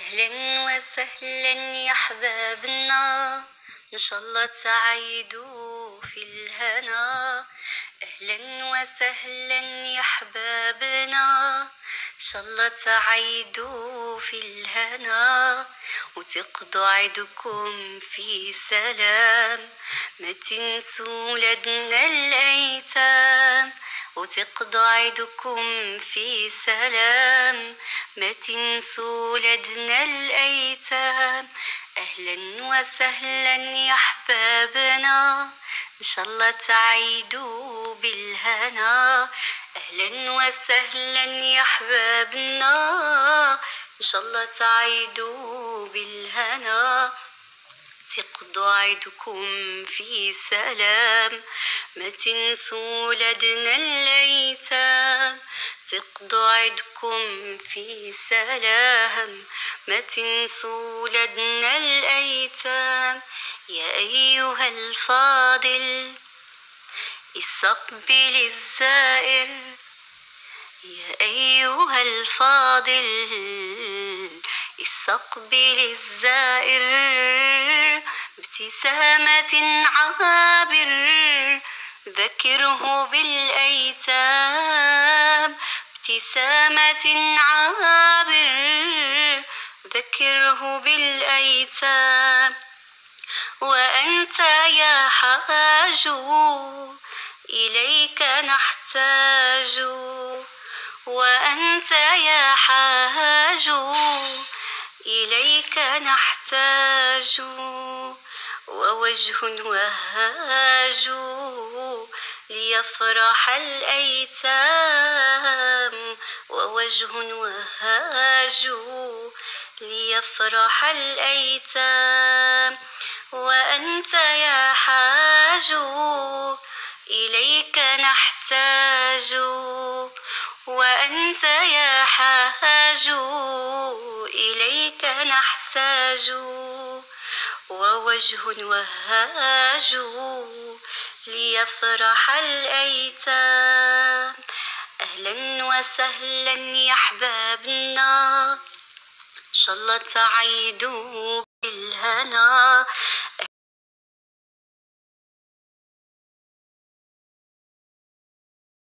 أهلا وسهلا يا حبابنا. إن شاء الله تعيدوا في الهنا. أهلا وسهلا يا حبابنا. إن شاء الله تعيدوا في الهنا وتقضوا عيدكم في سلام. ما تنسوا ولادنا الأيتام. وتقضوا عيدكم في سلام. ما تنسوا ولادنا الأيتام. أهلا وسهلا يا أحبابنا. إن شاء الله تعيدوا بالهنا. أهلا وسهلا يا أحبابنا. إن شاء الله تعيدوا بالهنا. تقضوا عيدكم في سلام. ما تنسوا ولادنا الأيتام تقضوا عيدكم في سلام. ما تنسوا ولادنا الأيتام. يا أيها الفاضل استقبل الزائر. يا أيها الفاضل استقبل الزائر. ابتسامة عابر ذكره بالأيتام. ابتسامة عابر ذكره بالأيتام. وأنت يا حاج إليك نحتاج. وأنت يا حاج إليك نحتاج. ووجه وهاج ليفرح الأيتام. ووجه وهاج ليفرح الأيتام. وأنت يا حاج إليك نحتاج. وأنت يا حاج إليك نحتاج. ووجه وهاج ليفرح الأيتام. أهلا وسهلا يا أحبابنا إن شاء الله تعيدوا بالهنا